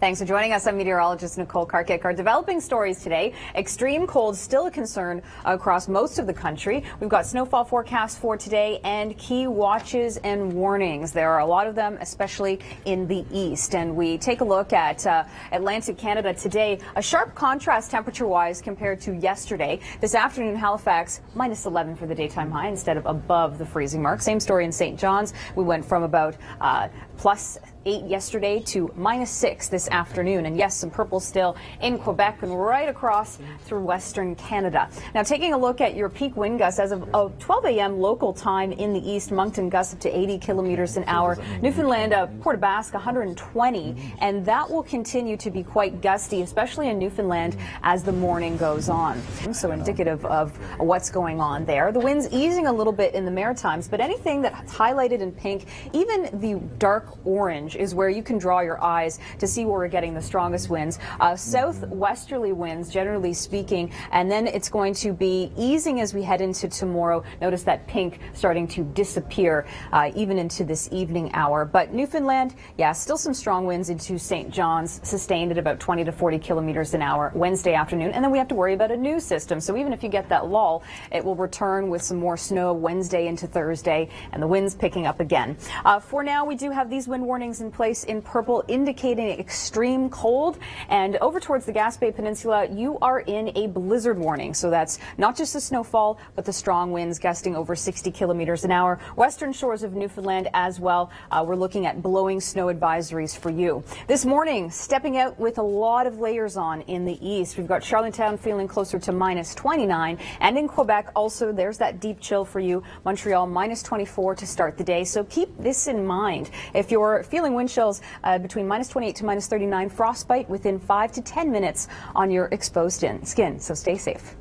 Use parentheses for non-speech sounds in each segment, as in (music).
Thanks for joining us. I'm meteorologist Nicole Karkic. Our developing stories today. Extreme cold still a concern across most of the country. We've got snowfall forecasts for today and key watches and warnings. There are a lot of them, especially in the east. And we take a look at uh, Atlantic Canada today. A sharp contrast temperature-wise compared to yesterday. This afternoon, Halifax minus 11 for the daytime high instead of above the freezing mark. Same story in St. John's. We went from about uh, plus 8 yesterday to minus 6 this afternoon. And yes, some purple still in Quebec and right across through western Canada. Now, taking a look at your peak wind gusts as of 12 a.m. local time in the east, Moncton gusts up to 80 kilometers an hour. Newfoundland, uh, Port aux Basques, 120. And that will continue to be quite gusty, especially in Newfoundland as the morning goes on. So indicative of what's going on there. The wind's easing a little bit in the Maritimes, but anything that's highlighted in pink, even the dark orange is where you can draw your eyes to see where we're getting the strongest winds. Uh, southwesterly winds, generally speaking, and then it's going to be easing as we head into tomorrow. Notice that pink starting to disappear uh, even into this evening hour. But Newfoundland, yeah, still some strong winds into St. John's, sustained at about 20 to 40 kilometers an hour Wednesday afternoon. And then we have to worry about a new system. So even if you get that lull, it will return with some more snow Wednesday into Thursday, and the winds picking up again. Uh, for now, we do have these wind warnings in place in purple, indicating extreme cold. And over towards the Gaspé Peninsula, you are in a blizzard warning. So that's not just the snowfall, but the strong winds gusting over 60 kilometers an hour. Western shores of Newfoundland as well. Uh, we're looking at blowing snow advisories for you. This morning, stepping out with a lot of layers on in the east. We've got Charlottetown feeling closer to minus 29. And in Quebec, also, there's that deep chill for you. Montreal minus 24 to start the day. So keep this in mind. If you're feeling wind chills uh, between minus 28 to minus 39, frostbite within 5 to 10 minutes on your exposed skin. So stay safe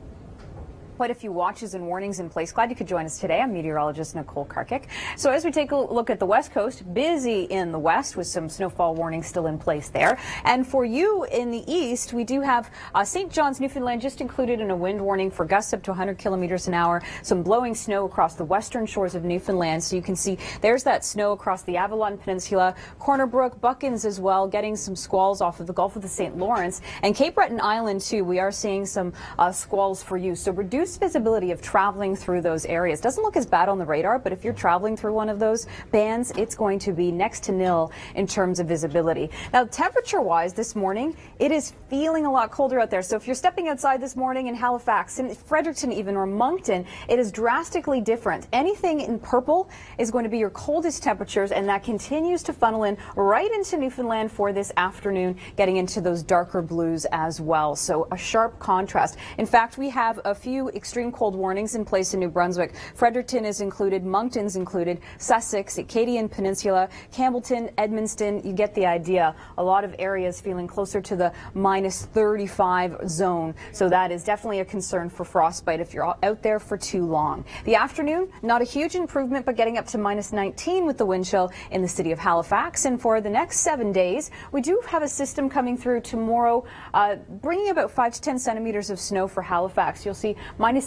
quite a few watches and warnings in place. Glad you could join us today. I'm meteorologist Nicole Karkic. So as we take a look at the west coast, busy in the west with some snowfall warnings still in place there. And for you in the east, we do have uh, St. John's, Newfoundland just included in a wind warning for gusts up to 100 kilometers an hour. Some blowing snow across the western shores of Newfoundland. So you can see there's that snow across the Avalon Peninsula, Corner Brook, Buchans as well, getting some squalls off of the Gulf of the St. Lawrence. And Cape Breton Island too, we are seeing some uh, squalls for you. So reduce visibility of traveling through those areas. Doesn't look as bad on the radar, but if you're traveling through one of those bands, it's going to be next to nil in terms of visibility. Now, temperature wise this morning, it is feeling a lot colder out there. So if you're stepping outside this morning in Halifax, in Fredericton even, or Moncton, it is drastically different. Anything in purple is going to be your coldest temperatures, and that continues to funnel in right into Newfoundland for this afternoon, getting into those darker blues as well. So a sharp contrast. In fact, we have a few extreme cold warnings in place in New Brunswick. Fredericton is included, Moncton's included, Sussex, Acadian Peninsula, Campbellton, Edmundston. You get the idea. A lot of areas feeling closer to the minus 35 zone. So that is definitely a concern for frostbite if you're out there for too long. The afternoon, not a huge improvement, but getting up to minus 19 with the wind chill in the city of Halifax. And for the next seven days, we do have a system coming through tomorrow, uh, bringing about 5 to 10 centimeters of snow for Halifax. You'll see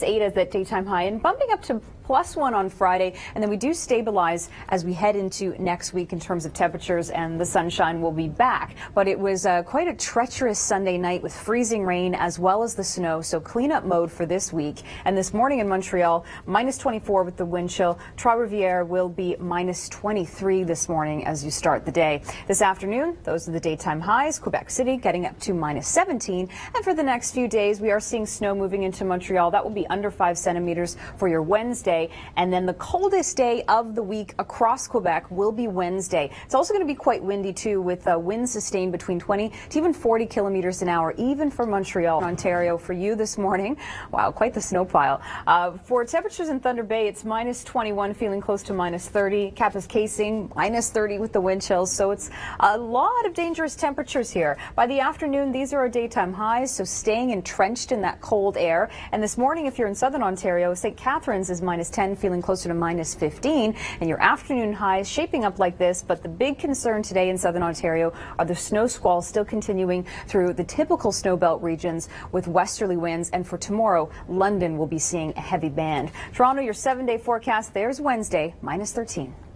8 as that daytime high and bumping up to plus 1 on Friday. And then we do stabilize as we head into next week in terms of temperatures and the sunshine will be back. But it was uh, quite a treacherous Sunday night with freezing rain as well as the snow. So cleanup mode for this week. And this morning in Montreal, minus 24 with the wind chill. Trois-Rivières will be minus 23 this morning as you start the day. This afternoon, those are the daytime highs. Quebec City getting up to minus 17. And for the next few days, we are seeing snow moving into Montreal. That will be under 5 centimeters for your Wednesday. And then the coldest day of the week across Quebec will be Wednesday. It's also going to be quite windy, too, with uh, winds sustained between 20 to even 40 kilometers an hour, even for Montreal, Ontario, for you this morning. Wow, quite the snow pile. Uh, for temperatures in Thunder Bay, it's minus 21, feeling close to minus 30. Kapuskasing, minus 30 with the wind chills. So it's a lot of dangerous temperatures here. By the afternoon, these are our daytime highs, so staying entrenched in that cold air. And this morning, if you're in southern Ontario, St. Catharines is minus 10, feeling closer to minus 15. And your afternoon highs shaping up like this. But the big concern today in southern Ontario are the snow squalls still continuing through the typical snowbelt regions with westerly winds. And for tomorrow, London will be seeing a heavy band. Toronto, your seven day forecast, there's Wednesday, minus 13.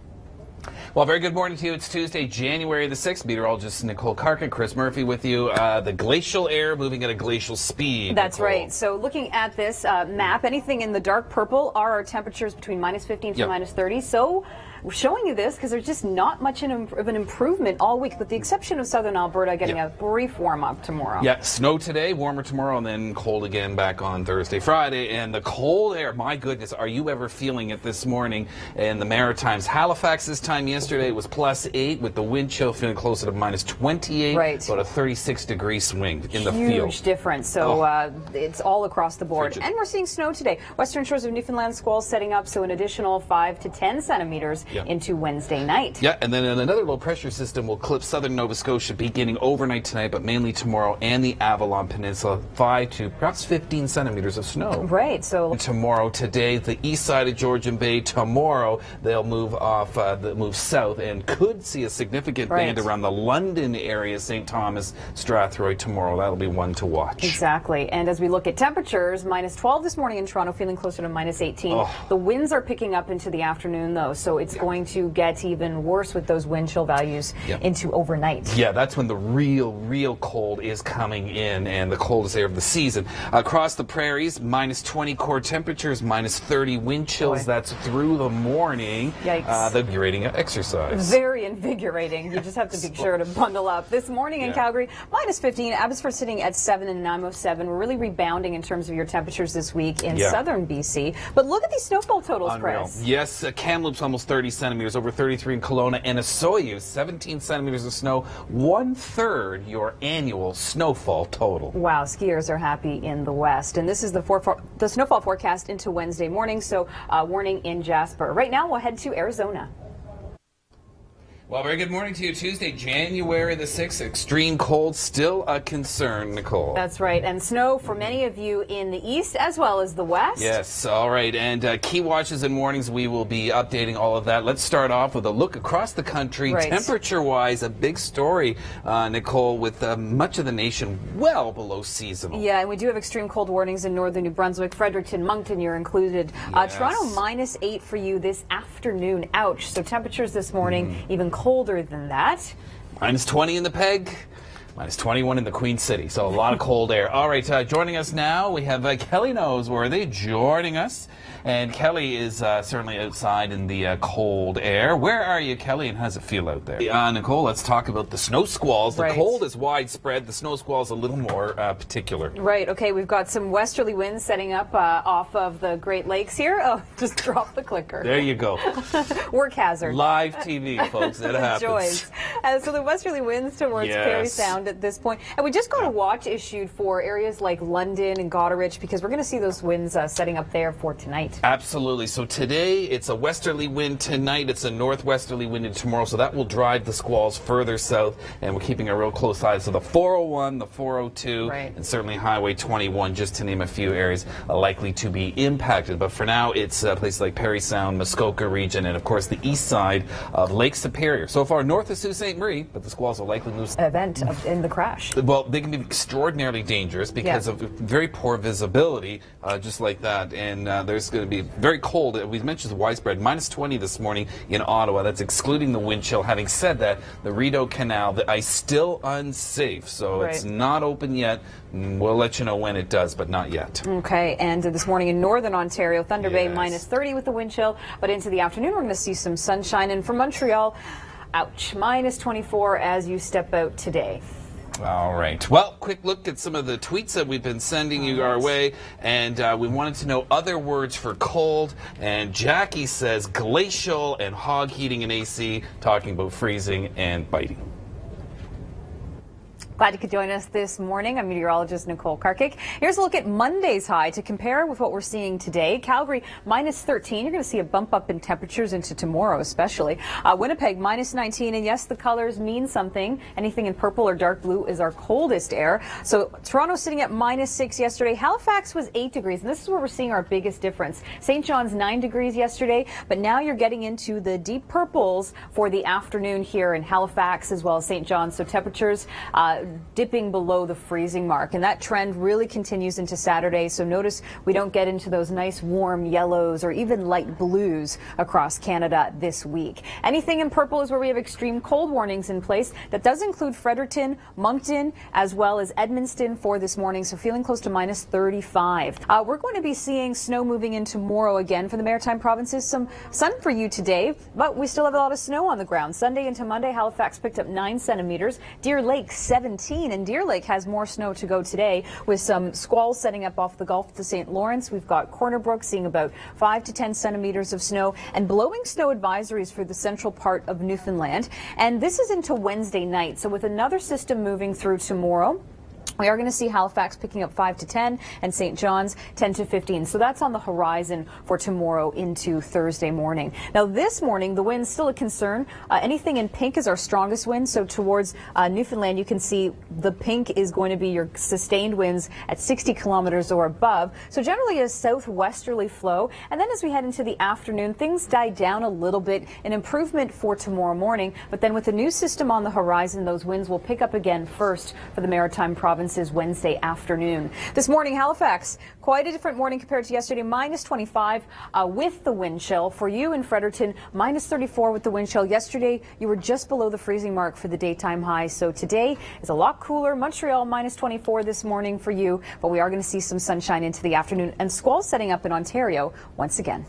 Well, very good morning to you. It's Tuesday, January the 6th. Meteorologist Nicole Karkic, Chris Murphy with you. Uh, the glacial air moving at a glacial speed. That's Nicole. right. So looking at this uh, map, anything in the dark purple are our temperatures between minus 15 to Yep. minus 30. So showing you this because there's just not much in, of an improvement all week, with the exception of southern Alberta getting Yep. a brief warm up tomorrow. Yeah, snow today, warmer tomorrow, and then cold again back on Thursday, Friday. And the cold air, my goodness, are you ever feeling it this morning in the Maritimes? Halifax this time yesterday was plus eight, with the wind chill feeling closer to minus 28. Right. About a 36 degree swing in the field. Huge difference. So Oh. uh, it's all across the board. Frigid. And we're seeing snow today. Western shores of Newfoundland squalls setting up, so an additional 5 to 10 centimeters Yeah. into Wednesday night. Yeah, and then another low pressure system will clip southern Nova Scotia beginning overnight tonight, but mainly tomorrow, and the Avalon Peninsula, 5 to perhaps 15 centimeters of snow. Right. So Tomorrow, today, the east side of Georgian Bay. Tomorrow, they'll move off, uh, the, move south, and could see a significant Right. band around the London area, St. Thomas, Strathroy tomorrow. That'll be one to watch. Exactly. And as we look at temperatures, minus 12 this morning in Toronto, feeling closer to minus 18. Oh. The winds are picking up into the afternoon, though, so it's going to get even worse with those wind chill values Yep. into overnight. Yeah, that's when the real, real cold is coming in and the coldest air of the season. Across the prairies, minus 20 core temperatures, minus 30 wind chills. Boy. That's through the morning. Yikes. Uh, the rating of exercise. Very invigorating. You just have to be (laughs) sure to bundle up. This morning in Yeah. Calgary, minus 15. Abbotsford sitting at 7 and Nanaimo 7. We're really rebounding in terms of your temperatures this week in Yeah. southern BC. But look at these snowfall totals, Unreal. Chris. Yes, uh, Kamloops almost 30 centimeters, over 33 in Kelowna, and Osoyoos 17 centimeters of snow, one third your annual snowfall total. Wow, skiers are happy in the west. And this is the, for, the snowfall forecast into Wednesday morning, so uh, warning in Jasper. Right now, we'll head to Arizona. Well, very good morning to you. Tuesday, January the 6th. Extreme cold still a concern, Nicole. That's right. And snow for many of you in the east as well as the west. Yes, all right. And uh, key watches and warnings, we will be updating all of that. Let's start off with a look across the country. Right. Temperature wise, a big story, uh, Nicole, with uh, much of the nation well below seasonal. Yeah, and we do have extreme cold warnings in northern New Brunswick, Fredericton, Moncton, you're included. Uh, Yes. Toronto minus eight for you this afternoon. Ouch. So temperatures this morning Mm-hmm. even colder than that. Minus 20 in the peg. Minus 21 in the Queen City, so a lot of cold air. All right, uh, joining us now, we have uh, Kelly Noseworthy joining us. And Kelly is uh, certainly outside in the uh, cold air. Where are you, Kelly, and how does it feel out there? Uh, Nicole, let's talk about the snow squalls. The Right. cold is widespread, the snow squalls a little more uh, particular. Right, okay, we've got some westerly winds setting up uh, off of the Great Lakes here. Oh, (laughs) just drop the clicker. There you go. (laughs) Work hazard. Live TV, (laughs) folks. It happens. joys. Uh, so the westerly winds towards Parry Yes. Sound at this point. And we just got a watch issued for areas like London and Goderich because we're going to see those winds uh, setting up there for tonight. Absolutely. So today it's a westerly wind. Tonight it's a northwesterly wind. And tomorrow, so that will drive the squalls further south. And we're keeping a real close eye. So the 401, the 402, Right. and certainly Highway 21, just to name a few areas, are likely to be impacted. But for now, it's uh, places like Parry Sound, Muskoka region, and of course the east side of Lake Superior. So far north of Sault Ste. Marie, but the squalls will likely move Event of, in the crash. well, they can be extraordinarily dangerous because Yeah. of very poor visibility, uh, just like that. And uh, there's going to be very cold. We mentioned the widespread minus 20 this morning in Ottawa. That's excluding the wind chill. Having said that, the Rideau Canal, the ice still unsafe, so it's not open yet. We'll let you know when it does, but not yet. Okay, and this morning in northern Ontario, Thunder Bay minus 30 with the wind chill, but into the afternoon we're going to see some sunshine. And from Montreal, ouch, minus 24 as you step out today. All right. Well, quick look at some of the tweets that we've been sending you our way, and uh, we wanted to know other words for cold. And Jackie says glacial and hog heating and AC, talking about freezing and biting. Glad you could join us this morning. I'm meteorologist Nicole Karkic. Here's a look at Monday's high to compare with what we're seeing today. Calgary minus 13. You're going to see a bump up in temperatures into tomorrow, especially. Uh, Winnipeg minus 19. And yes, the colors mean something. Anything in purple or dark blue is our coldest air. So Toronto sitting at minus 6 yesterday. Halifax was 8 degrees. And this is where we're seeing our biggest difference. St. John's 9 degrees yesterday. But now you're getting into the deep purples for the afternoon here in Halifax as well as St. John's. So temperatures uh, dipping below the freezing mark. And that trend really continues into Saturday. So notice we don't get into those nice warm yellows or even light blues across Canada this week. Anything in purple is where we have extreme cold warnings in place. That does include Fredericton, Moncton, as well as Edmundston for this morning. So feeling close to minus 35. Uh, we're going to be seeing snow moving in tomorrow again for the Maritime provinces. Some sun for you today, but we still have a lot of snow on the ground. Sunday into Monday, Halifax picked up 9 centimeters. Deer Lake 17, and Deer Lake has more snow to go today with some squalls setting up off the Gulf of the St. Lawrence. We've got Corner Brook seeing about 5 to 10 centimeters of snow and blowing snow advisories for the central part of Newfoundland. And this is into Wednesday night. So with another system moving through tomorrow, we are going to see Halifax picking up 5 to 10 and St. John's 10 to 15. So that's on the horizon for tomorrow into Thursday morning. Now this morning, the wind's still a concern. Uh, anything in pink is our strongest wind. So towards uh, Newfoundland, you can see the pink is going to be your sustained winds at 60 kilometers or above. So generally a southwesterly flow. And then as we head into the afternoon, things die down a little bit, an improvement for tomorrow morning. But then with the new system on the horizon, those winds will pick up again first for the Maritime province provinces Wednesday afternoon. This morning, Halifax, quite a different morning compared to yesterday, minus 25 uh, with the wind chill. For you in Fredericton, minus 34 with the wind chill. Yesterday, you were just below the freezing mark for the daytime high. So today is a lot cooler. Montreal, minus 24 this morning for you, but we are going to see some sunshine into the afternoon and squalls setting up in Ontario once again.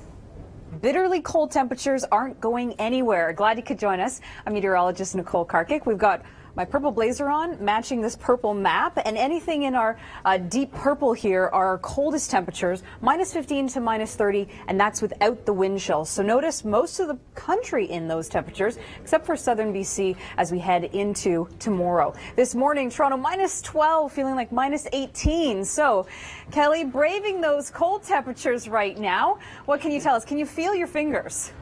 Bitterly cold temperatures aren't going anywhere. Glad you could join us. I'm meteorologist Nicole Karkic. We've got my purple blazer on, matching this purple map. And anything in our uh, deep purple here are our coldest temperatures, minus 15 to minus 30, and that's without the wind chills. So notice most of the country in those temperatures, except for southern BC as we head into tomorrow. This morning, Toronto minus 12, feeling like minus 18. So, Kelly, braving those cold temperatures right now, what can you tell us? Can you feel your fingers?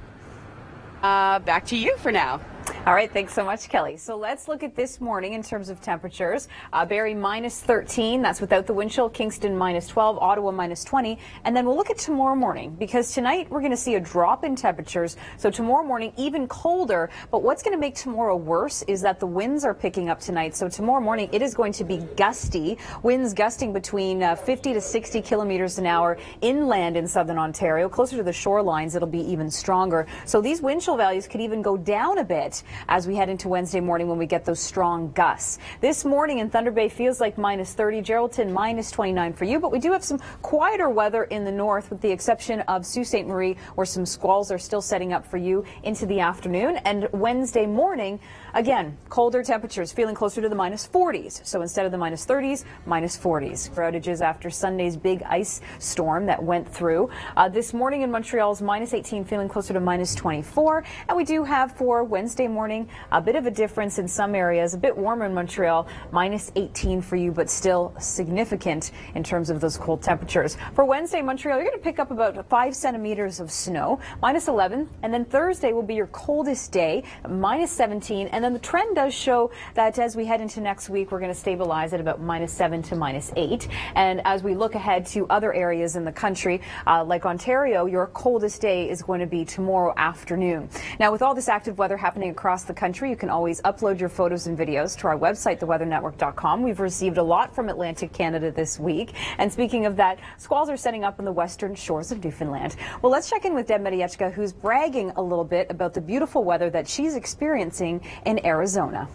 Uh, back to you for now. All right, thanks so much, Kelly. So let's look at this morning in terms of temperatures. Uh, Barrie minus 13, that's without the wind chill. Kingston minus 12, Ottawa minus 20. And then we'll look at tomorrow morning because tonight we're going to see a drop in temperatures. So tomorrow morning, even colder. But what's going to make tomorrow worse is that the winds are picking up tonight. So tomorrow morning, it is going to be gusty. Winds gusting between uh, 50 to 60 kilometers an hour inland in southern Ontario. Closer to the shorelines, it'll be even stronger. So these wind chill values could even go down a bit as we head into Wednesday morning when we get those strong gusts. This morning in Thunder Bay feels like minus 30, Geraldton minus 29 for you, but we do have some quieter weather in the north with the exception of Sault Ste. Marie where some squalls are still setting up for you into the afternoon and Wednesday morning. Again, colder temperatures feeling closer to the minus 40s. So instead of the minus 30s, minus 40s. Outages after Sunday's big ice storm that went through. Uh, this morning in Montreal's minus 18 feeling closer to minus 24. And we do have for Wednesday morning a bit of a difference in some areas. A bit warmer in Montreal, minus 18 for you, but still significant in terms of those cold temperatures. For Wednesday, Montreal, you're going to pick up about five centimeters of snow, minus 11. And then Thursday will be your coldest day, minus 17. And then the trend does show that as we head into next week, we're going to stabilize at about minus 7 to minus 8. And as we look ahead to other areas in the country, uh, like Ontario, your coldest day is going to be tomorrow afternoon. Now, with all this active weather happening across the country, you can always upload your photos and videos to our website, theweathernetwork.com. We've received a lot from Atlantic Canada this week. And speaking of that, squalls are setting up on the western shores of Newfoundland. Well, let's check in with Deb Matejicka, who's bragging a little bit about the beautiful weather that she's experiencing in in Arizona.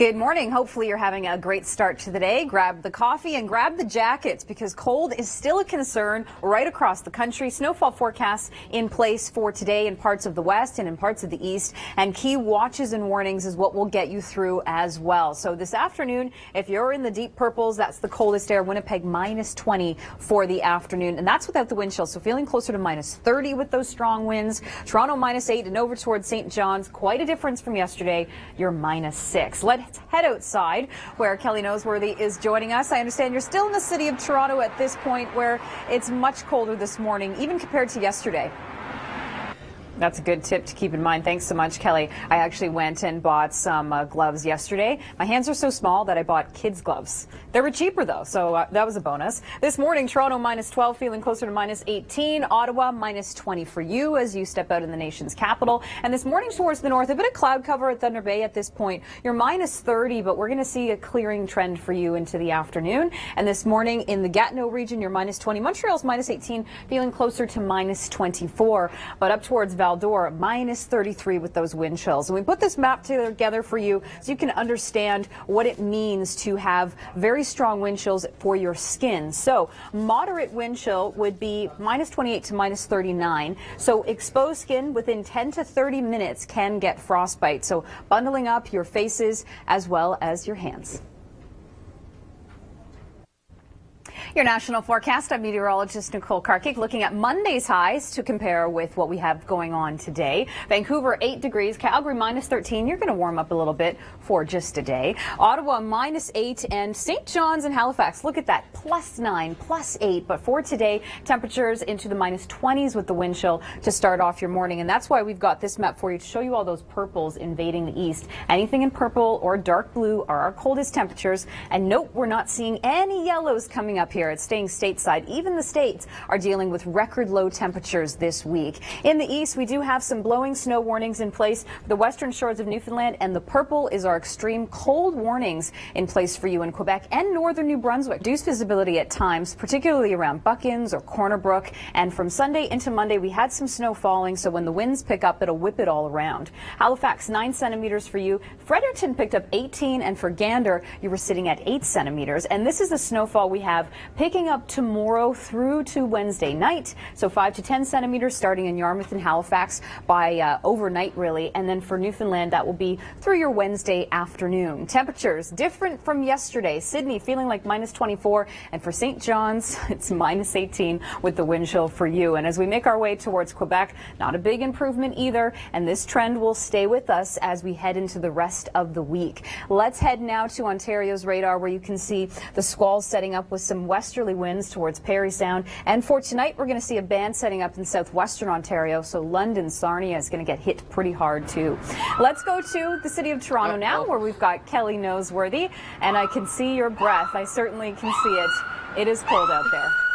Good morning. Hopefully you're having a great start to the day. Grab the coffee and grab the jackets because cold is still a concern right across the country. Snowfall forecasts in place for today in parts of the west and in parts of the east. And key watches and warnings is what will get you through as well. So this afternoon, if you're in the deep purples, that's the coldest air. Winnipeg minus 20 for the afternoon. And that's without the wind chill. So feeling closer to minus 30 with those strong winds. Toronto minus 8 and over towards St. John's. Quite a difference from yesterday. You're minus 6. Let Let's head outside where Kelly Noseworthy is joining us. I understand you're still in the city of Toronto at this point where it's much colder this morning, even compared to yesterday. That's a good tip to keep in mind. Thanks so much, Kelly. I actually went and bought some uh, gloves yesterday. My hands are so small that I bought kids' gloves. They were cheaper though, so uh, that was a bonus. This morning, Toronto minus 12, feeling closer to minus 18. Ottawa minus 20 for you as you step out in the nation's capital. And this morning towards the north, a bit of cloud cover at Thunder Bay at this point. You're minus 30, but we're going to see a clearing trend for you into the afternoon. And this morning in the Gatineau region, you're minus 20. Montreal's minus 18, feeling closer to minus 24. But up towards Val d'Or, minus 33 with those wind chills. And we put this map together for you so you can understand what it means to have very strong wind chills for your skin. So moderate wind chill would be minus 28 to minus 39. So exposed skin within 10 to 30 minutes can get frostbite. So bundling up your faces as well as your hands. Your national forecast. I'm meteorologist Nicole Karkic looking at Monday's highs to compare with what we have going on today. Vancouver 8 degrees, Calgary minus 13. You're going to warm up a little bit for just a day. Ottawa minus 8 and St. John's and Halifax. Look at that plus 9, plus 8. But for today, temperatures into the minus 20s with the wind chill to start off your morning. And that's why we've got this map for you to show you all those purples invading the east. Anything in purple or dark blue are our coldest temperatures. And note, we're not seeing any yellows coming up here here. It's staying stateside. Even the states are dealing with record low temperatures this week. In the east, we do have some blowing snow warnings in place the western shores of Newfoundland, and the purple is our extreme cold warnings in place for you in Quebec and northern New Brunswick. Reduced visibility at times, particularly around Buchans or Corner Brook. And from Sunday into Monday, we had some snow falling, so when the winds pick up, it'll whip it all around. Halifax, 9 centimeters for you. Fredericton picked up 18, and for Gander, you were sitting at 8 centimeters. And this is the snowfall we have picking up tomorrow through to Wednesday night. So 5 to 10 centimeters starting in Yarmouth and Halifax by uh, overnight, really. And then for Newfoundland, that will be through your Wednesday afternoon. Temperatures different from yesterday. Sydney feeling like minus 24. And for St. John's, (laughs) it's minus 18 with the wind chill for you. And as we make our way towards Quebec, not a big improvement either. And this trend will stay with us as we head into the rest of the week. Let's head now to Ontario's radar where you can see the squalls setting up with some west westerly winds towards Parry Sound. And for tonight, we're going to see a band setting up in southwestern Ontario. So London, Sarnia is going to get hit pretty hard too. Let's go to the city of Toronto now, where we've got Kelly Noseworthy. And I can see your breath. I certainly can see it. It is cold out there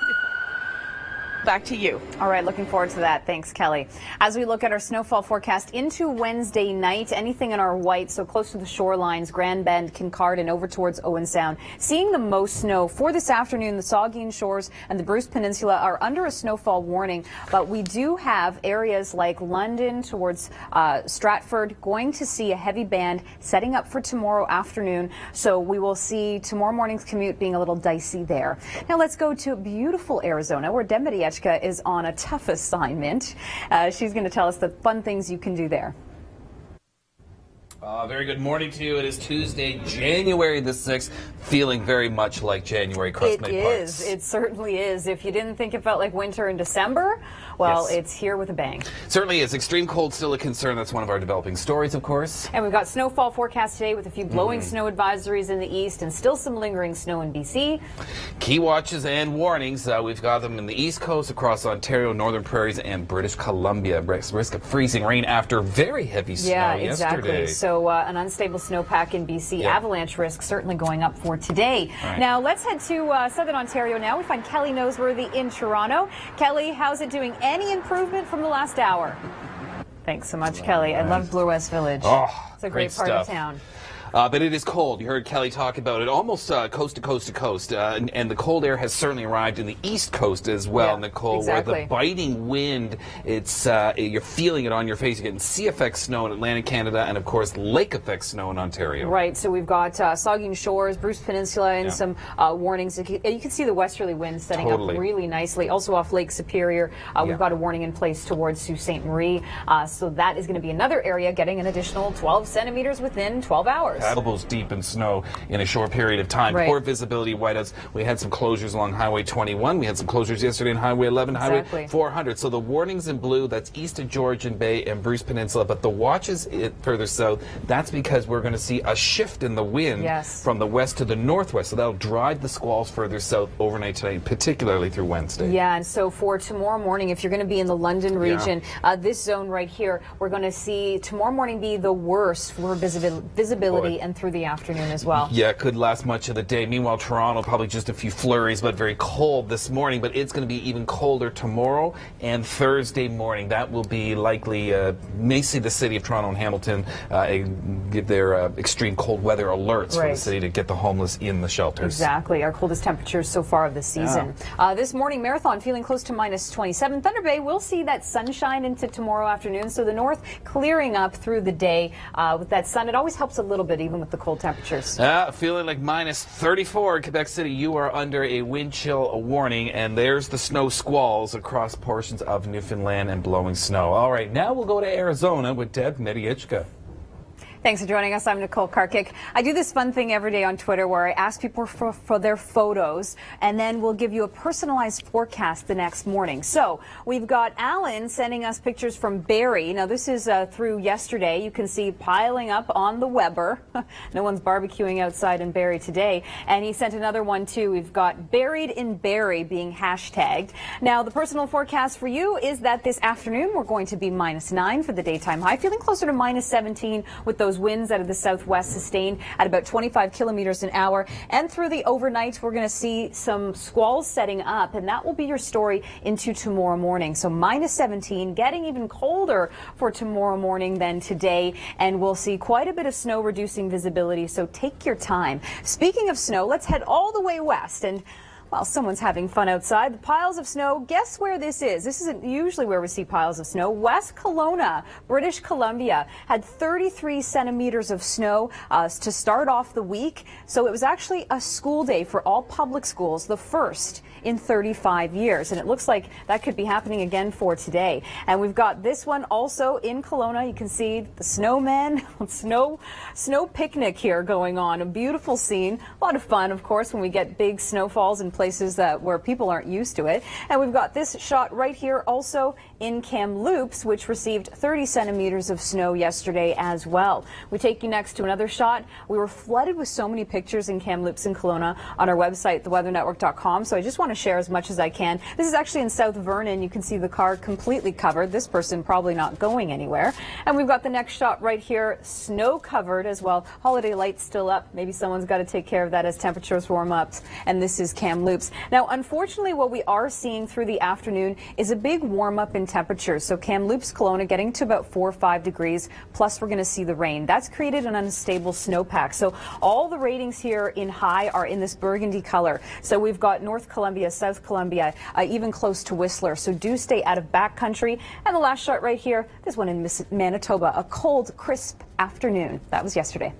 back to you. All right, looking forward to that. Thanks, Kelly. As we look at our snowfall forecast into Wednesday night, anything in our white, so close to the shorelines, Grand Bend, Kincard, and over towards Owen Sound. Seeing the most snow for this afternoon, the Saugeen Shores and the Bruce Peninsula are under a snowfall warning, but we do have areas like London towards uh, Stratford going to see a heavy band setting up for tomorrow afternoon. So we will see tomorrow morning's commute being a little dicey there. Now let's go to beautiful Arizona where Demity is on a tough assignment. Uh, she's going to tell us the fun things you can do there. Uh, very good morning to you. It is Tuesday, January the 6th, feeling very much like January Christmas. It is. It certainly is. If you didn't think it felt like winter in December, well, yes. it's here with a bang. Certainly is. Extreme cold still a concern. That's one of our developing stories, of course. And we've got snowfall forecast today with a few blowing mm. snow advisories in the east and still some lingering snow in BC. Key watches and warnings. Uh, we've got them in the east coast, across Ontario, northern prairies, and British Columbia. Risk of freezing rain after very heavy snow yeah, exactly. yesterday. So uh, an unstable snowpack in BC. Yeah. Avalanche risk certainly going up for today. Right. Now let's head to uh, southern Ontario now. We find Kelly Noseworthy in Toronto. Kelly, how's it doing? any improvement from the last hour? Thanks so much, Kelly. I love Bloor West Village. Oh, it's a great, great part stuff. of town. Uh, but it is cold. You heard Kelly talk about it almost uh, coast to coast to coast. Uh, and, and, the cold air has certainly arrived in the east coast as well, yeah, Nicole, exactly. where the biting wind, it's uh, you're feeling it on your face. You're getting sea effect snow in Atlantic Canada and, of course, lake effect snow in Ontario. Right. So we've got uh, Saugeen Shores, Bruce Peninsula, and yeah. some uh, warnings. You can see the westerly wind setting totally. up really nicely. Also off Lake Superior, we've got a warning in place towards Sault Ste. Marie. so that is going to be another area getting an additional 12 centimeters within 12 hours. Elbows deep in snow in a short period of time. Right. Poor visibility, whiteouts. We had some closures along Highway 21. We had some closures yesterday on Highway 11, Exactly. Highway 400. So the warnings in blue, that's east of Georgian Bay and Bruce Peninsula. But the watches it further south, that's because we're going to see a shift in the wind Yes. from the west to the northwest. So that'll drive the squalls further south overnight tonight, particularly through Wednesday. Yeah, and so for tomorrow morning, if you're going to be in the London region, uh, this zone right here, we're going to see tomorrow morning be the worst for visibil- visibility Boy. And through the afternoon as well. Yeah, it could last much of the day. Meanwhile, Toronto, probably just a few flurries, but very cold this morning. But it's going to be even colder tomorrow and Thursday morning. That will be likely, uh, may see the city of Toronto and Hamilton uh, give their uh, extreme cold weather alerts for the city to get the homeless in the shelters. Exactly, our coldest temperatures so far of the season. Uh, this morning, Marathon feeling close to minus 27. Thunder Bay will see that sunshine into tomorrow afternoon. So the north clearing up through the day uh, with that sun. It always helps a little bit, even with the cold temperatures. Uh, feeling like minus 34 in Quebec City. You are under a wind chill warning, and there's the snow squalls across portions of Newfoundland and blowing snow. All right, now we'll go to Arizona with Deb Matejicka. Thanks for joining us. I'm Nicole Karkic. I do this fun thing every day on Twitter where I ask people for, for their photos and then we'll give you a personalized forecast the next morning. So we've got Alan sending us pictures from Barrie. Now this is uh, through yesterday. You can see piling up on the Weber. (laughs) no one's barbecuing outside in Barrie today. And he sent another one too. We've got buried in Barrie being hashtagged. Now the personal forecast for you is that this afternoon we're going to be minus nine for the daytime high, feeling closer to minus 17 with those winds out of the southwest sustained at about 25 kilometers an hour. And through the overnight, we're going to see some squalls setting up, and that will be your story into tomorrow morning. So minus 17, getting even colder for tomorrow morning than today, and we'll see quite a bit of snow reducing visibility. So take your time. Speaking of snow, let's head all the way west and while someone's having fun outside, the piles of snow, guess where this is? This isn't usually where we see piles of snow. West Kelowna, British Columbia, had 33 centimeters of snow uh, to start off the week. So it was actually a school day for all public schools, the first in 35 years. And it looks like that could be happening again for today. And we've got this one also in Kelowna. You can see the snowmen, (laughs) snow, snow picnic here going on. A beautiful scene. A lot of fun, of course, when we get big snowfalls in places that where people aren't used to it. And we've got this shot right here also in Kamloops, which received 30 centimeters of snow yesterday as well. We take you next to another shot. We were flooded with so many pictures in Kamloops and Kelowna on our website, theweathernetwork.com. So I just want to share as much as I can. This is actually in South Vernon. You can see the car completely covered. This person probably not going anywhere. And we've got the next shot right here, snow covered as well. Holiday lights still up. Maybe someone's got to take care of that as temperatures warm up. And this is Kamloops. Now, unfortunately, what we are seeing through the afternoon is a big warm up in temperatures. So Kamloops, Kelowna getting to about four or five degrees. Plus, we're going to see the rain. That's created an unstable snowpack. So all the ratings here in high are in this burgundy color. So we've got North Columbia, South Columbia, uh, even close to Whistler. So do stay out of backcountry. And the last shot right here, this one in Manitoba, a cold, crisp afternoon. That was yesterday.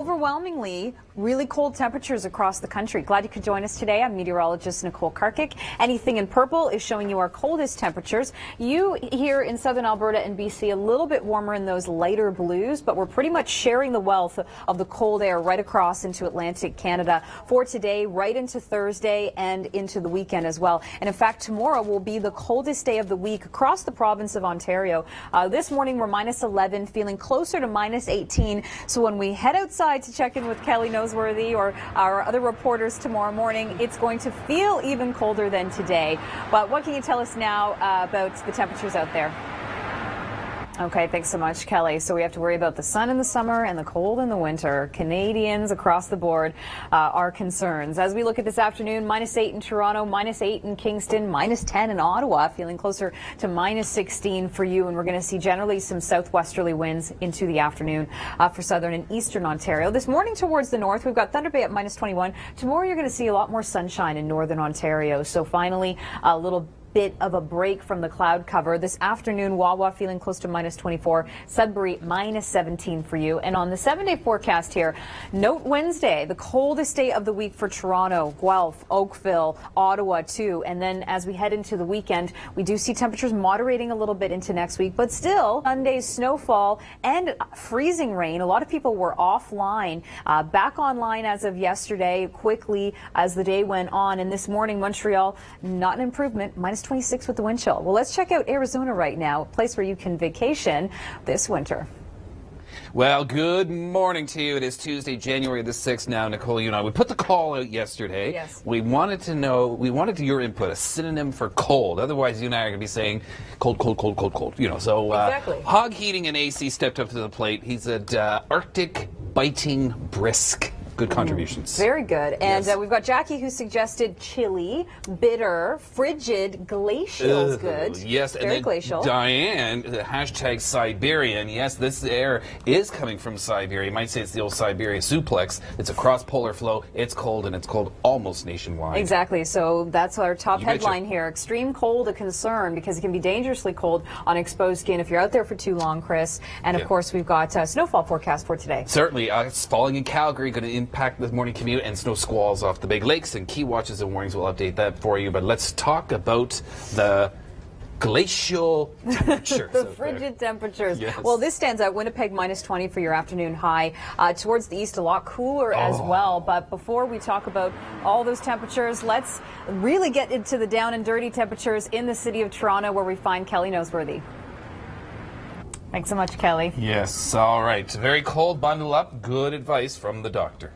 Overwhelmingly, really cold temperatures across the country. Glad you could join us today. I'm meteorologist Nicole Karkic. Anything in purple is showing you our coldest temperatures. You here in southern Alberta and BC, a little bit warmer in those lighter blues, but we're pretty much sharing the wealth of the cold air right across into Atlantic Canada for today, right into Thursday and into the weekend as well. And in fact, tomorrow will be the coldest day of the week across the province of Ontario. Uh, this morning we're minus 11, feeling closer to minus 18. So when we head outside to check in with Kelly Or our other reporters tomorrow morning, it's going to feel even colder than today. But what can you tell us now uh, about the temperatures out there? Okay, thanks so much, Kelly. So we have to worry about the sun in the summer and the cold in the winter. Canadians across the board uh, are concerns. As we look at this afternoon, minus 8 in Toronto, minus 8 in Kingston, minus 10 in Ottawa, feeling closer to minus 16 for you. And we're going to see generally some southwesterly winds into the afternoon uh, for southern and eastern Ontario. This morning towards the north, we've got Thunder Bay at minus 21. Tomorrow, you're going to see a lot more sunshine in northern Ontario. So finally, a little bit of a break from the cloud cover. This afternoon, Wawa feeling close to minus 24, Sudbury minus 17 for you. And on the seven day forecast here, note Wednesday, the coldest day of the week for Toronto, Guelph, Oakville, Ottawa too. And then as we head into the weekend, we do see temperatures moderating a little bit into next week, but still Sunday's snowfall and freezing rain. A lot of people were offline, uh, back online as of yesterday, quickly as the day went on. And this morning, Montreal, not an improvement, minus 26 with the wind chill. Well, let's check out Arizona right now, a place where you can vacation this winter. Well, good morning to you. It is Tuesday, January the 6th now. Nicole, you and I, we put the call out yesterday. Yes. We wanted to know, we wanted your input, a synonym for cold. Otherwise, you and I are going to be saying cold, cold, cold, cold, cold. You know, so uh, Exactly. Hog Heating and AC stepped up to the plate. He said uh, Arctic biting brisk. Good contributions. Very good. And Yes. uh, we've got Jackie who suggested chilly, bitter, frigid, glacial is Ugh, good. Yes, Very glacial. Diane, the hashtag Siberian. Yes, this air is coming from Siberia. You might say it's the old Siberian Express. It's a cross polar flow. It's cold, and it's cold almost nationwide. Exactly. So that's our top You headline here. Extreme cold a concern because it can be dangerously cold on exposed skin if you're out there for too long, Chris. And of course, we've got uh, snowfall forecast for today. Certainly, uh, it's falling in Calgary, going to impact the morning commute and snow squalls off the big lakes. And key watches and warnings will update that for you. But let's talk about the glacial temperatures. (laughs) The out there. frigid temperatures. Yes. Well, this stands out. Winnipeg minus 20 for your afternoon high. Uh, towards the east, a lot cooler as Oh. well. But before we talk about all those temperatures, let's really get into the down and dirty temperatures in the city of Toronto, where we find Kelly Noseworthy. Thanks so much, Kelly. Yes, all right. Very cold, bundle up. Good advice from the doctor.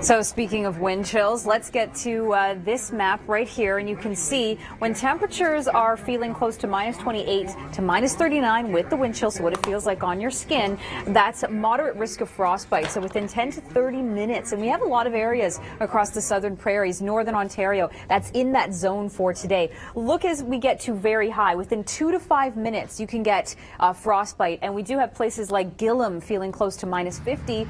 So speaking of wind chills, let's get to uh, this map right here, and you can see when temperatures are feeling close to minus 28 to minus 39 with the wind chill, so what it feels like on your skin, that's moderate risk of frostbite. So within 10 to 30 minutes, and we have a lot of areas across the southern prairies, northern Ontario, that's in that zone for today. Look as we get to very high. Within two to five minutes, you can get uh, frostbite, and we do have places like Gillam feeling close to minus 50.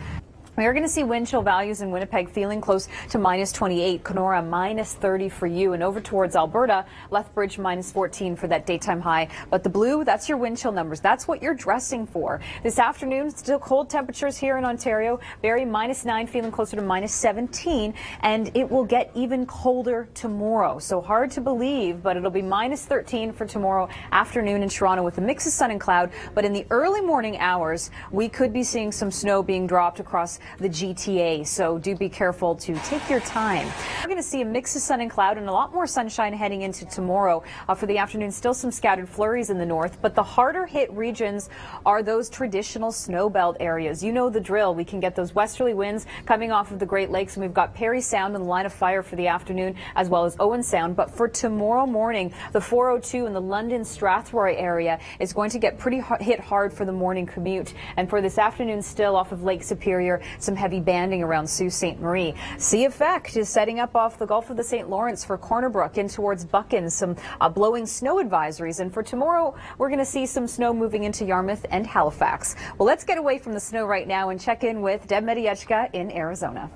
We are going to see wind chill values in Winnipeg feeling close to minus 28, Kenora minus 30 for you, and over towards Alberta, Lethbridge minus 14 for that daytime high. But the blue, that's your wind chill numbers. That's what you're dressing for. This afternoon, still cold temperatures here in Ontario. Barrie minus 9, feeling closer to minus 17, and it will get even colder tomorrow. So hard to believe, but it'll be minus 13 for tomorrow afternoon in Toronto with a mix of sun and cloud. But in the early morning hours, we could be seeing some snow being dropped across the GTA. So do be careful to take your time. We're going to see a mix of sun and cloud and a lot more sunshine heading into tomorrow. Uh, for the afternoon, still some scattered flurries in the north, but the harder hit regions are those traditional snowbelt areas. You know the drill. We can get those westerly winds coming off of the Great Lakes, and we've got Parry Sound and the line of fire for the afternoon, as well as Owen Sound. But for tomorrow morning, the 402 in the London Strathroy area is going to get pretty hit hard for the morning commute. And for this afternoon, still off of Lake Superior, some heavy banding around Sault Ste. Marie. Sea effect is setting up off the Gulf of the St. Lawrence for Corner Brook in towards Buchan. Some uh, blowing snow advisories. And for tomorrow, we're going to see some snow moving into Yarmouth and Halifax. Well, let's get away from the snow right now and check in with Deb Matejicka in Arizona.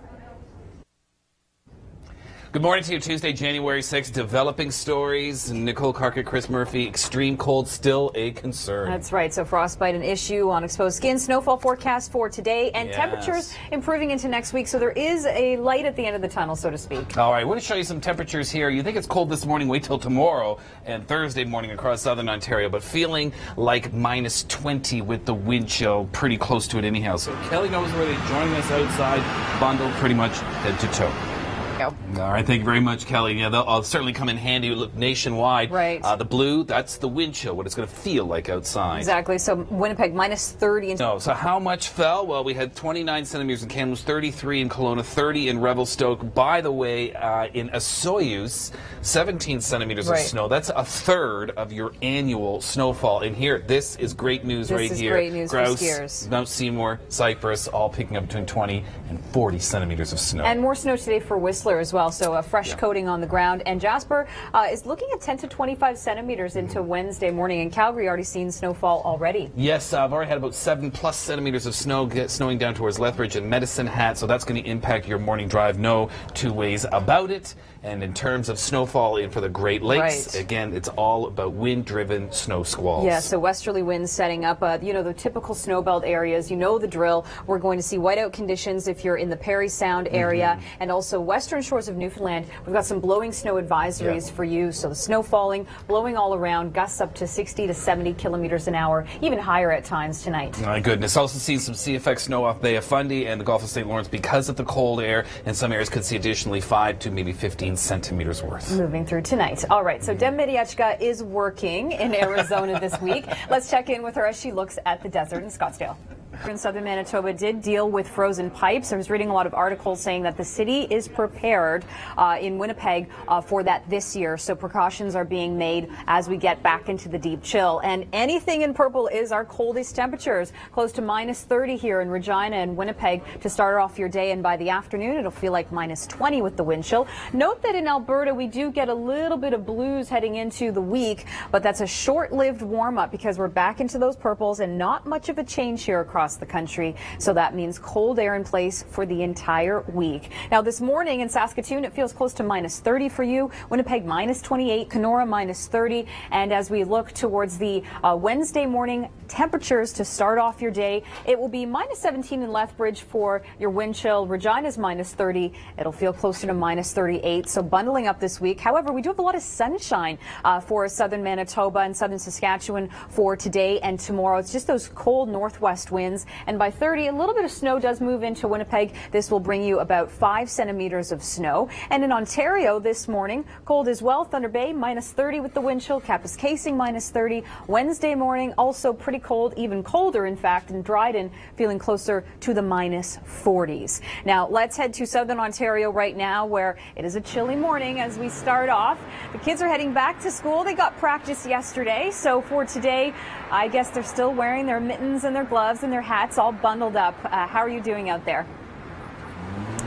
Good morning to you, Tuesday, January 6th. Developing stories. Nicole Karkic, Chris Murphy. Extreme cold still a concern. That's right. So frostbite an issue on exposed skin. Snowfall forecast for today and Yes. temperatures improving into next week. So there is a light at the end of the tunnel, so to speak. All right, I want to show you some temperatures here. You think it's cold this morning, wait till tomorrow and Thursday morning across southern Ontario, but feeling like minus 20 with the wind chill pretty close to it anyhow. So Kelly Noseworthy joining us outside, bundled pretty much head to toe. All right, thank you very much, Kelly. Yeah, they'll, will certainly come in handy. Look nationwide. Right. Uh, the blue, that's the wind chill, what it's going to feel like outside. Exactly. So Winnipeg minus 30. And No, so how much fell? Well, we had 29 centimeters in Kamloops, 33 in Kelowna, 30 in Revelstoke. By the way, uh, in Osoyoos, 17 centimeters Right. of snow. That's a third of your annual snowfall. And here, this is great news This right is here. great news for Grouse, skiers. Mount Seymour, Cypress, all picking up between 20 and 40 centimeters of snow. And more snow today for Whistler. Whistler as well, so a fresh yeah. coating on the ground. And Jasper uh, is looking at 10 to 25 centimeters into Wednesday morning. In Calgary, already seen snowfall already. Yes, uh, I've already had about seven plus centimeters of snow get snowing down towards Lethbridge and Medicine Hat, so that's going to impact your morning drive. No two ways about it. And in terms of snowfall in for the Great Lakes, right. again, it's all about wind-driven snow squalls. Yeah, so westerly winds setting up, uh, you know, the typical snowbelt areas. You know the drill. We're going to see whiteout conditions if you're in the Parry Sound area mm-hmm. and also western shores of Newfoundland. We've got some blowing snow advisories yeah. for you. So the snow falling, blowing all around, gusts up to 60 to 70 kilometers an hour, even higher at times tonight. My goodness. Also seeing some sea effect snow off Bay of Fundy and the Gulf of St. Lawrence because of the cold air, and some areas could see additionally 5 to maybe 15 centimeters worth. Moving through tonight. All right, so Deb Matejicka is working in Arizona this week. (laughs) Let's check in with her as she looks at the desert in Scottsdale in southern Manitoba did deal with frozen pipes. I was reading a lot of articles saying that the city is prepared uh, in Winnipeg uh, for that this year. So precautions are being made as we get back into the deep chill. And anything in purple is our coldest temperatures, close to minus 30 here in Regina and Winnipeg to start off your day. And by the afternoon, it'll feel like minus 20 with the wind chill. Note that in Alberta, we do get a little bit of blues heading into the week, but that's a short-lived warm up because we're back into those purples and not much of a change here across across the country. So that means cold air in place for the entire week. Now, this morning in Saskatoon, it feels close to minus 30 for you. Winnipeg minus 28, Kenora minus 30. And as we look towards the uh, Wednesday morning temperatures to start off your day, it will be minus 17 in Lethbridge for your wind chill. Regina's minus 30. It'll feel closer to minus 38. So bundling up this week. However, we do have a lot of sunshine uh, for southern Manitoba and southern Saskatchewan for today and tomorrow. It's just those cold northwest winds winds. And by 30, a little bit of snow does move into Winnipeg. This will bring you about five centimeters of snow. And in Ontario this morning, cold as well. Thunder Bay minus 30 with the wind chill. Kapuskasing minus 30. Wednesday morning also pretty cold, even colder in fact. And Dryden feeling closer to the minus 40s. Now let's head to southern Ontario right now where it is a chilly morning as we start off. The kids are heading back to school. They got practice yesterday. So for today, I guess they're still wearing their mittens and their gloves and their hats all bundled up. Uh, how are you doing out there?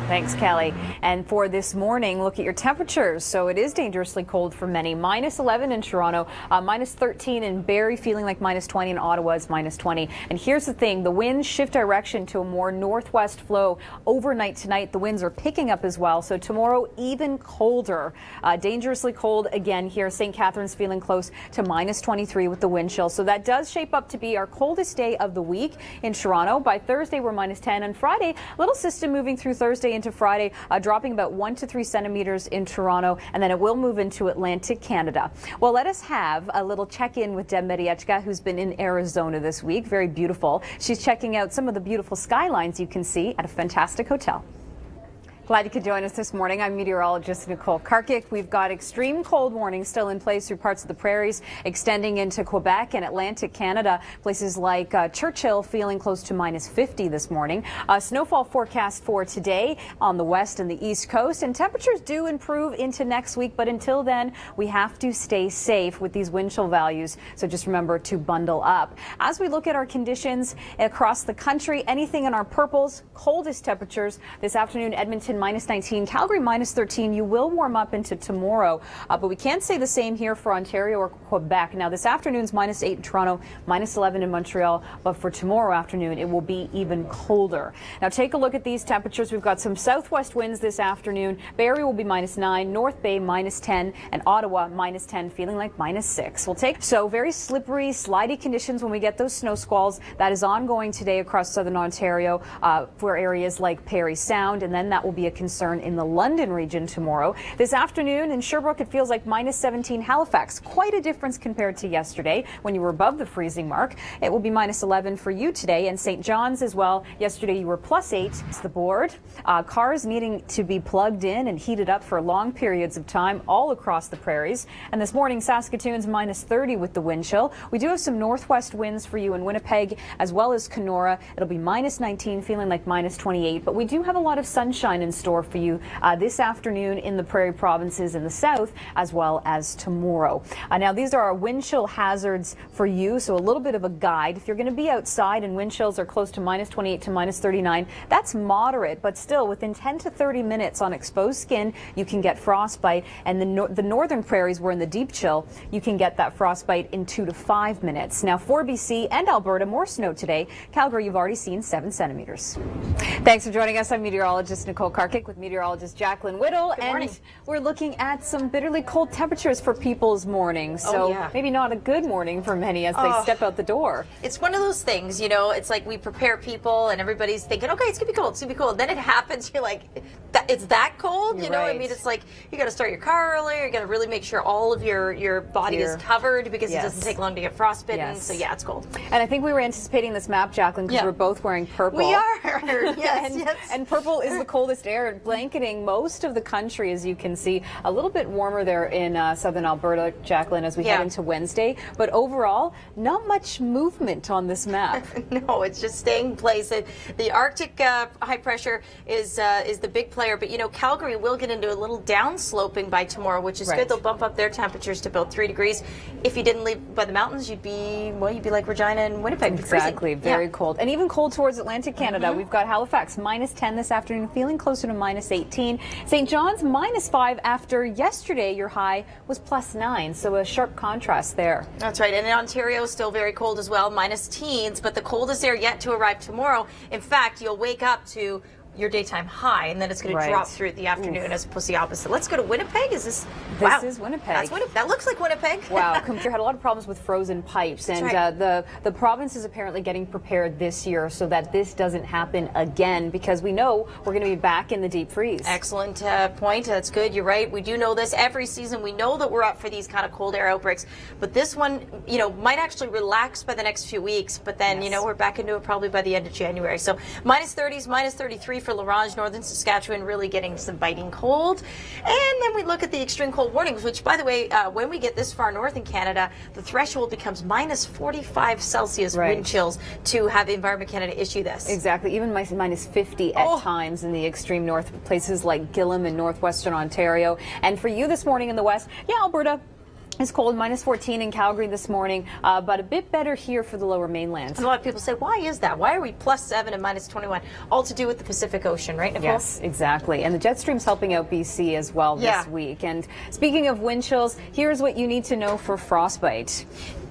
Thanks, Kelly. And for this morning, look at your temperatures. So it is dangerously cold for many. Minus 11 in Toronto, uh, minus 13 in Barrie, feeling like minus 20 in Ottawa is minus 20. And here's the thing, the winds shift direction to a more northwest flow overnight tonight. The winds are picking up as well. So tomorrow, even colder. Uh, dangerously cold again here. St. Catharines feeling close to minus 23 with the wind chill. So that does shape up to be our coldest day of the week in Toronto. By Thursday, we're minus 10. And Friday, little system moving through Thursday into Friday, uh, dropping about one to three centimeters in Toronto, and then it will move into Atlantic Canada. Well, let us have a little check in with Deb Matejicka, who's been in Arizona this week. Very beautiful. She's checking out some of the beautiful skylines you can see at a fantastic hotel. Glad you could join us this morning. I'm meteorologist Nicole Karkic. We've got extreme cold warnings still in place through parts of the prairies, extending into Quebec and Atlantic Canada. Places like uh, Churchill feeling close to minus 50 this morning. Uh, snowfall forecast for today on the west and the east coast, and temperatures do improve into next week. But until then, we have to stay safe with these wind chill values. So just remember to bundle up. As we look at our conditions across the country, anything in our purples, coldest temperatures this afternoon, Edmonton minus 19, Calgary minus 13. You will warm up into tomorrow, uh, but we can't say the same here for Ontario or Quebec. Now, this afternoon's minus 8 in Toronto, minus 11 in Montreal, but for tomorrow afternoon, it will be even colder. Now, take a look at these temperatures. We've got some southwest winds this afternoon. Barrie will be minus 9, North Bay minus 10, and Ottawa minus 10, feeling like minus 6. We'll take so very slippery, slidey conditions when we get those snow squalls. That is ongoing today across southern Ontario uh, for areas like Parry Sound, and then that will be a concern in the London region tomorrow. This afternoon in Sherbrooke, it feels like minus 17 Halifax. Quite a difference compared to yesterday when you were above the freezing mark. It will be minus 11 for you today and St. John's as well. Yesterday you were plus 8. It's the board. Uh, cars needing to be plugged in and heated up for long periods of time all across the prairies. And this morning, Saskatoon's minus 30 with the wind chill. We do have some northwest winds for you in Winnipeg as well as Kenora. It'll be minus 19, feeling like minus 28. But we do have a lot of sunshine and store for you uh, this afternoon in the prairie provinces in the south, as well as tomorrow. Uh, now, these are our wind chill hazards for you, so a little bit of a guide. If you're going to be outside and wind chills are close to minus 28 to minus 39, that's moderate, but still within 10 to 30 minutes on exposed skin, you can get frostbite. And the, no the northern prairies, were in the deep chill, you can get that frostbite in two to five minutes. Now, for BC and Alberta, more snow today. Calgary, you've already seen seven centimeters. Thanks for joining us. I'm meteorologist Nicole With meteorologist Jaclyn Whittal. Good morning. And we're looking at some bitterly cold temperatures for people's mornings. Oh, So yeah. maybe not a good morning for many as they Oh. step out the door. It's one of those things, you know. It's like we prepare people, and everybody's thinking, "Okay, it's gonna be cold. It's gonna be cold." Then it (laughs) happens. You're like, "It's that cold?" You know. I mean, it's like you got to start your car earlier. You got to really make sure all of your your body is covered because Yes. it doesn't take long to get frostbitten. Yes. So yeah, it's cold. And I think we were anticipating this map, Jaclyn, because Yeah. we're both wearing purple. We are. (laughs) Yes, (laughs) and, yes. and purple is the coldest air, blanketing most of the country, as you can see. A little bit warmer there in uh, southern Alberta, Jaclyn, as we Yeah. head into Wednesday. But overall, not much movement on this map. (laughs) no, it's just staying in place. The Arctic uh, high pressure is uh, is the big player, but you know Calgary will get into a little downsloping by tomorrow, which is Right. good. They'll bump up their temperatures to about three degrees. If you didn't live by the mountains, you'd be well, you'd be like Regina and Winnipeg. Exactly, very Yeah. cold. And even cold towards Atlantic Canada. Mm-hmm. We've got Halifax minus 10 this afternoon, feeling closer to minus 18. St. John's minus 5 after yesterday, your high was plus 9. So a sharp contrast there. That's right. And in Ontario, still very cold as well, minus teens, but the coldest air yet to arrive tomorrow. In fact, you'll wake up to your daytime high, and then it's going Right. to drop through the afternoon as opposed to the opposite. Let's go to Winnipeg. Is this? This wow. is Winnipeg. That's Winnipeg. That looks like Winnipeg. Wow, (laughs) Computer had a lot of problems with frozen pipes, and right. uh, the the province is apparently getting prepared this year so that this doesn't happen again because we know we're going to be back in the deep freeze. Excellent uh, point. That's good. You're right. We do know this every season. We know that we're up for these kind of cold air outbreaks, but this one, you know, might actually relax by the next few weeks. But then, you know, we're back into it probably by the end of January. So minus 30s, minus 33 for La Ronge, northern Saskatchewan, really getting some biting cold. And then we look at the extreme cold warnings, which, by the way, uh, when we get this far north in Canada, the threshold becomes minus 45 Celsius Right. wind chills to have Environment Canada issue this. Exactly, even mi- minus 50 at Oh. times in the extreme north, places like Gillam in northwestern Ontario. And for you this morning in the west, yeah, Alberta. Is cold, minus 14 in Calgary this morning, uh, but a bit better here for the lower mainland. And a lot of people say, why is that? Why are we plus seven and minus 21? All to do with the Pacific Ocean, right, Nicole? Yes, exactly. And the jet stream's helping out BC as well Yeah. this week. And speaking of wind chills, here's what you need to know for frostbite.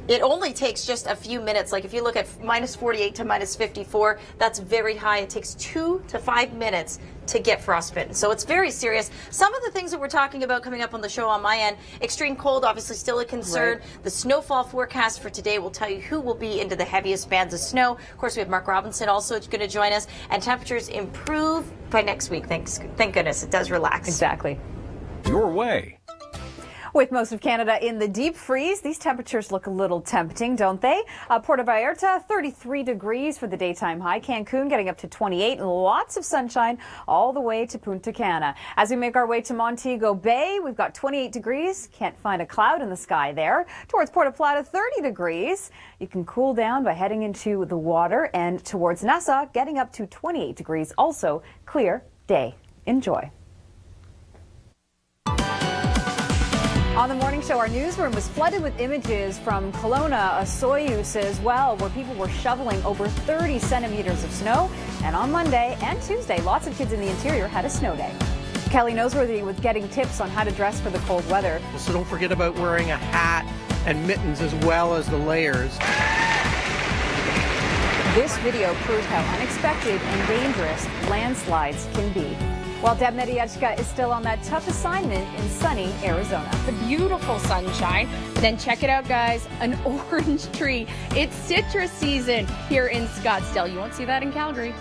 It only takes just a few minutes. Like if you look at minus 48 to minus 54, that's very high. It takes two to five minutes to get frostbitten. So it's very serious. Some of the things that we're talking about coming up on the show on my end, extreme cold, obviously still a concern. Right. The snowfall forecast for today will tell you who will be into the heaviest bands of snow. Of course, we have Mark Robinson also going to join us, and temperatures improve by next week. Thanks, thank goodness it does relax. Exactly. Your way. With most of Canada in the deep freeze, these temperatures look a little tempting, don't they? Uh, Puerto Vallarta, 33 degrees for the daytime high. Cancun getting up to 28 and lots of sunshine all the way to Punta Cana. As we make our way to Montego Bay, we've got 28 degrees. Can't find a cloud in the sky there. Towards Puerto Plata, 30 degrees. You can cool down by heading into the water and towards Nassau, getting up to 28 degrees. Also, clear day. Enjoy. On the morning show, our newsroom was flooded with images from Kelowna, Osoyoos as well, where people were shoveling over 30 centimeters of snow. And on Monday and Tuesday, lots of kids in the interior had a snow day. Kelly Noseworthy with getting tips on how to dress for the cold weather. So don't forget about wearing a hat and mittens as well as the layers. This video proves how unexpected and dangerous landslides can be. While Deb Matejicka is still on that tough assignment in sunny Arizona. the beautiful sunshine. Then check it out, guys, an (laughs) orange tree. It's citrus season here in Scottsdale. You won't see that in Calgary.